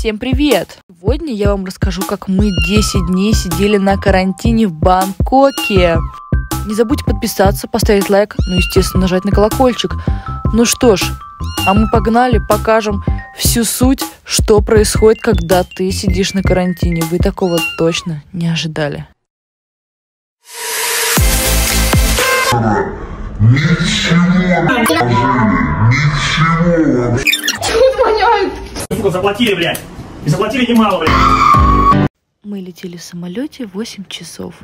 Всем привет! Сегодня я вам расскажу, как мы 10 дней сидели на карантине в Бангкоке. Не забудьте подписаться, поставить лайк, ну, естественно, нажать на колокольчик. Ну что ж, а мы погнали, покажем всю суть, что происходит, когда ты сидишь на карантине. Вы такого точно не ожидали. Ничего, ничего. Сука, заплатили, блядь. И заплатили немало, блядь. Мы летели в самолете 8 часов,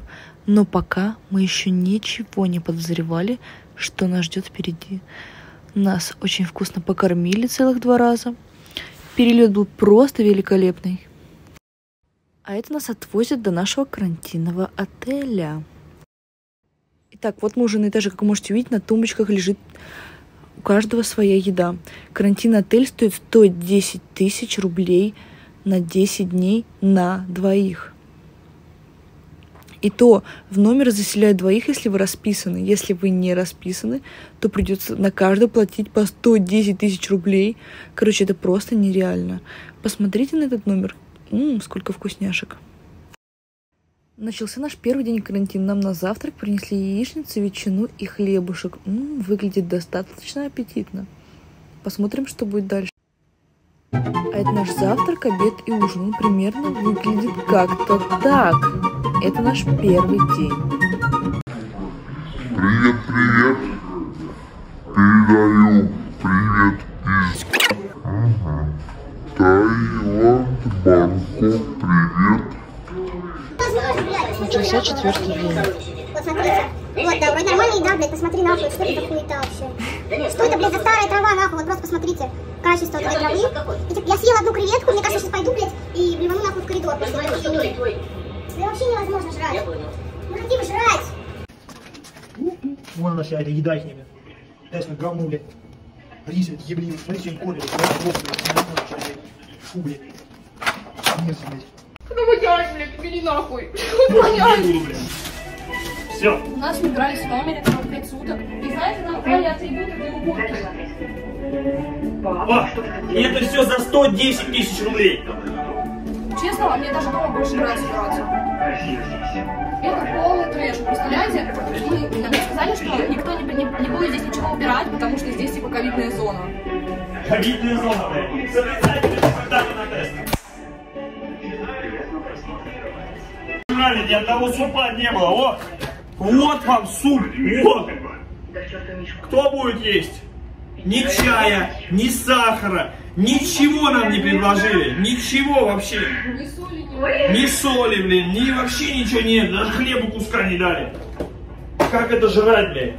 но пока мы еще ничего не подозревали, что нас ждет впереди. Нас очень вкусно покормили целых два раза. Перелет был просто великолепный. А это нас отвозят до нашего карантинного отеля. Итак, вот мы уже на этаже, как вы можете увидеть, на тумбочках лежит каждого своя еда. Карантинный отель стоит 110 тысяч рублей на 10 дней на двоих. И то в номер заселяют двоих, если вы расписаны. Если вы не расписаны, то придется на каждого платить по 110 тысяч рублей. Короче, это просто нереально. Посмотрите на этот номер. М-м, сколько вкусняшек. Начался наш первый день карантина. Нам на завтрак принесли яичницу, ветчину и хлебушек. М-м, выглядит достаточно аппетитно. Посмотрим, что будет дальше. А это наш завтрак, обед и ужин. Он примерно выглядит как-то так. Это наш первый день. Привет, привет. Передаю четвертый день. Вот смотрите. Вот, да, вроде нормальная еда, блядь, посмотри нахуй, что это хуета вообще? Что это, блядь, за старая трава, нахуй, вот просто посмотрите. Качество вот этой травы. И, типа, я съела одну креветку, мне кажется, сейчас пойду, блядь, и блевану нахуй в коридор. Просто это вообще- Да вообще невозможно жрать. Мы хотим жрать. Вон она вся эта еда их ними. Дальше говно, блядь. Рис, блядь, ебли, смотри, что они кормят, блядь, блядь, не знаю, что, блядь. Фу, блядь. Мерзко, блядь. Ну вонять, блядь, убери нахуй. Не буду, блядь. Все. У нас набирались в номере там 5 суток. И знаете, нам дали атрибуты для уборки. И это все за 110 тысяч рублей. Честно, мне даже дома больше нравится убираться. Это полный трэш, представляете? Мы нам сказали, что никто не, не- не будет здесь ничего убирать, потому что здесь типа ковидная зона. Ковидная зона, блядь. С отрицательными результатами на тест. Ни одного супа не было. Вот. Вот вам суп. Вот. Кто будет есть? Ни чая, ни сахара, ничего нам не предложили. Ничего вообще. Ни соли, блин, ни вообще ничего нет. Даже хлеба куска не дали. Как это жрать, блин?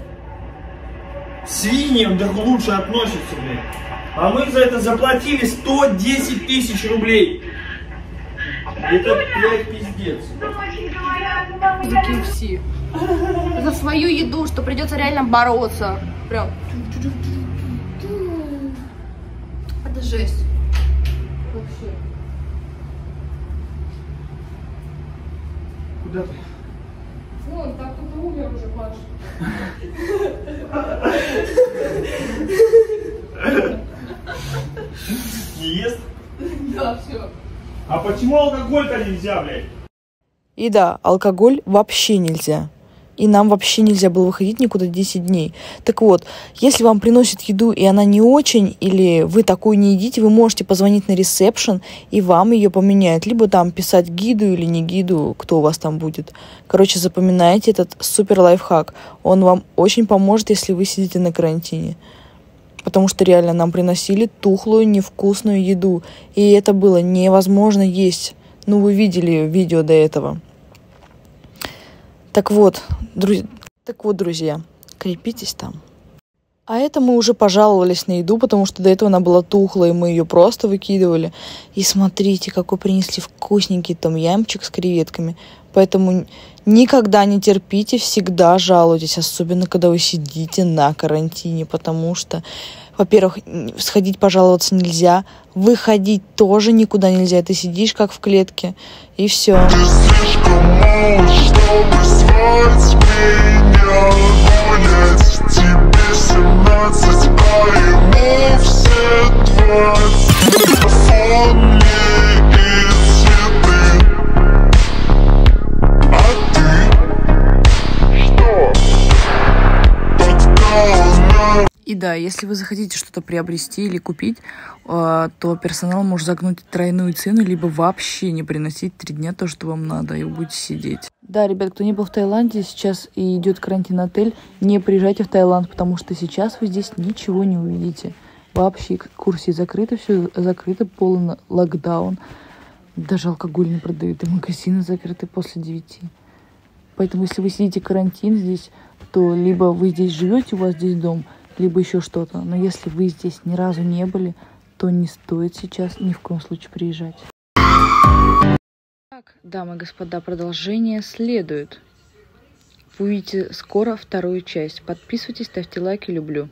Свиньям даже лучше относятся, блин. А мы за это заплатили 110 тысяч рублей. Это, блядь, пиздец. за KFC. За свою еду, что придется реально бороться. Прям. Это жесть. Вообще. Куда ты? Вон, так кто-то умер уже, Паш. Не ест? Да, все. А почему алкоголь-то нельзя, блядь? И да, алкоголь вообще нельзя. И нам вообще нельзя было выходить никуда 10 дней. Так вот, если вам приносят еду, и она не очень, или вы такую не едите, вы можете позвонить на ресепшн, и вам ее поменяют. Либо там писать гиду или не гиду, кто у вас там будет. Короче, запоминайте этот супер лайфхак. Он вам очень поможет, если вы сидите на карантине. Потому что реально нам приносили тухлую, невкусную еду. И это было невозможно есть. Ну, вы видели видео до этого. Так вот, друзья, так вот, друзья, крепитесь там. А это мы уже пожаловались на еду, потому что до этого она была тухлая, и мы ее просто выкидывали. И смотрите, какой принесли вкусненький том ямчик с креветками. Поэтому никогда не терпите, всегда жалуйтесь, особенно когда вы сидите на карантине, потому что, во-первых, сходить пожаловаться нельзя, выходить тоже никуда нельзя, ты сидишь как в клетке, и все. Ты слишком И да, если вы захотите что-то приобрести или купить, э, то персонал может загнуть тройную цену, либо вообще не приносить три дня то, что вам надо, и вы будете сидеть. Да, ребят, кто не был в Таиланде, сейчас и идет карантин отель, не приезжайте в Таиланд, потому что сейчас вы здесь ничего не увидите. Вообще экскурсии закрыты, все закрыто, полный локдаун. Даже алкоголь не продают, и магазины закрыты после девяти. Поэтому, если вы сидите карантин здесь, то либо вы здесь живете, у вас здесь дом, либо еще что-то. Но если вы здесь ни разу не были, то не стоит сейчас ни в коем случае приезжать. Так, дамы и господа, продолжение следует. Увидите скоро вторую часть. Подписывайтесь, ставьте лайки, люблю.